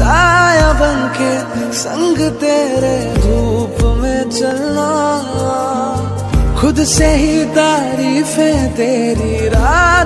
साया बन के संग तेरे धूप में चलना। खुद से ही तारीफें तेरी रात